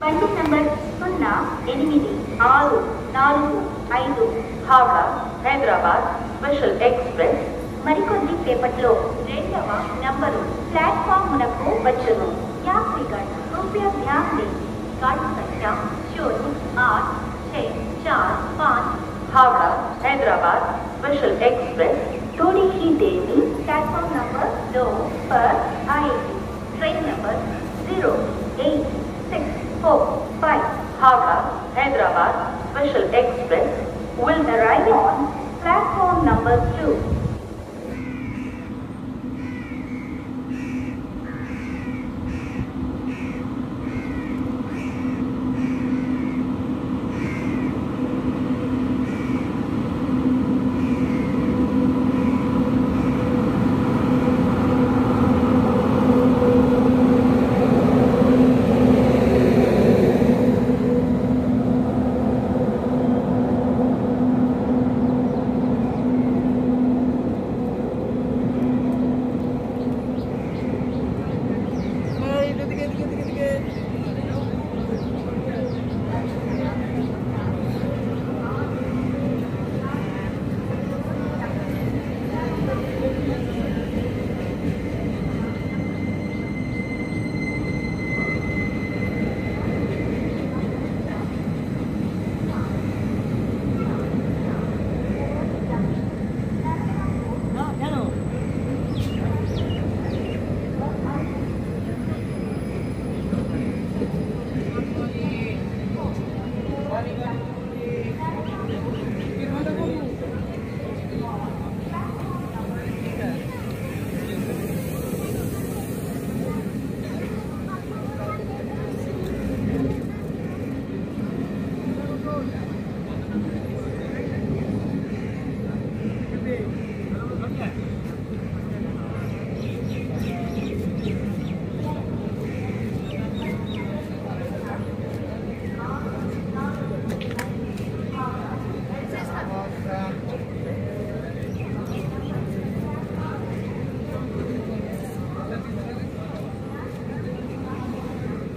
బండి నంబర్ సున్నా ఎనిమిది ఆరు నాలుగు ఐదు హావడా హైదరాబాద్ స్పెషల్ ఎక్స్ప్రెస్ మరికొద్ది సేపట్లో రెండవ నంబరు ప్లాట్ఫామ్మునకు వచ్చును यात्रीगण कृपया ध्यान दें गाड़ी संख्या शून्य आठ छः चार पाँच हावड़ा हैदराबाद स्पेशल एक्सप्रेस थोड़ी ही देर में प्लेटफॉर्म नंबर दो पर आएगी train number zero eight 4, 5 Haga, Hyderabad Special Express will arrive on platform number 2.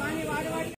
पानी वाद वाट